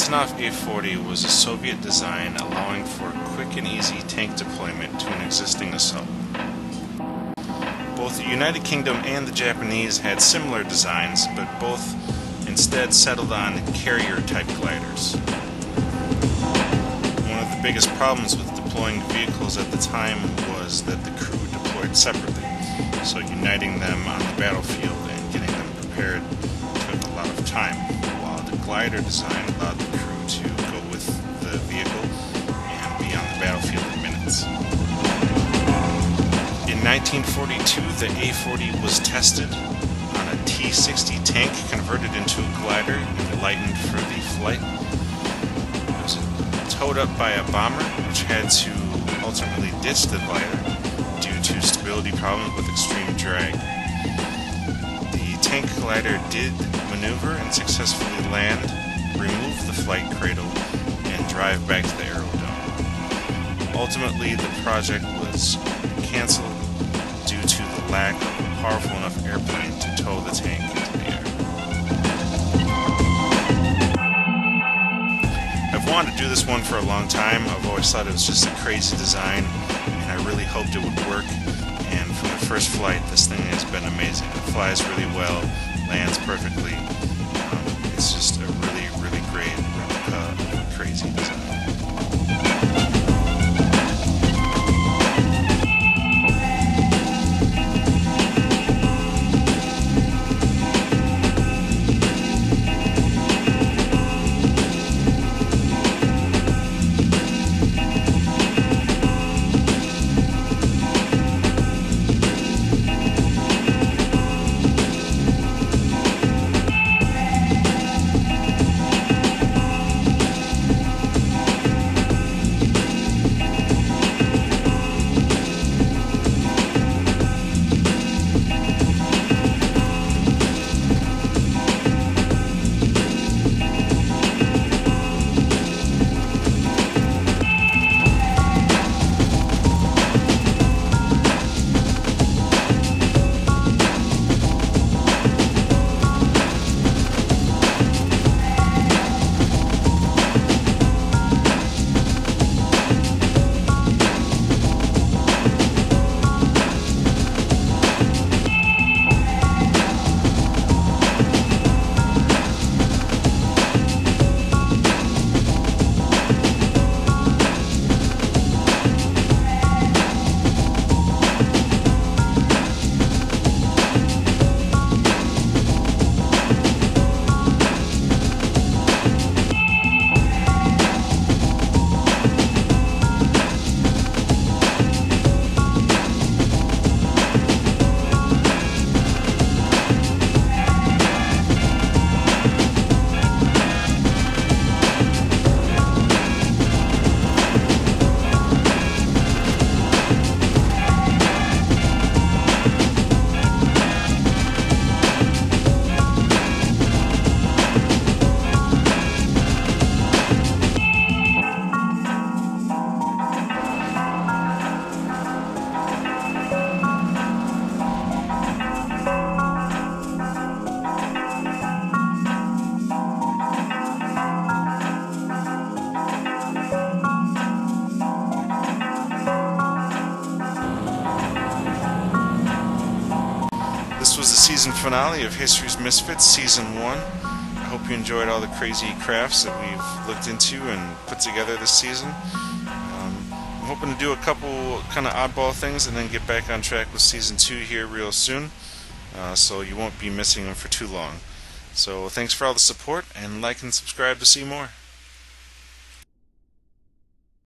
Antonov A40 was a Soviet design allowing for quick and easy tank deployment to an existing assault. Both the United Kingdom and the Japanese had similar designs, but both instead settled on carrier-type gliders. One of the biggest problems with deploying vehicles at the time was that the crew deployed separately, so uniting them on the battlefield and getting them prepared took a lot of time, while the glider design allowed the the vehicle and be on the battlefield in minutes. In 1942, the A-40 was tested on a T-60 tank converted into a glider and lightened for the flight. It was towed up by a bomber, which had to ultimately ditch the glider due to stability problems with extreme drag. The tank glider did maneuver and successfully land, remove the flight cradle, drive back to the aerodrome. Ultimately, the project was cancelled due to the lack of a powerful enough airplane to tow the tank into the air. I've wanted to do this one for a long time. I've always thought it was just a crazy design, and I really hoped it would work. And from the first flight, this thing has been amazing. It flies really well, lands perfectly. Season finale of History's Misfits Season 1. I hope you enjoyed all the crazy crafts that we've looked into and put together this season. Um, I'm hoping to do a couple kind of oddball things and then get back on track with Season 2 here real soon, uh, so you won't be missing them for too long. So thanks for all the support, and like and subscribe to see more.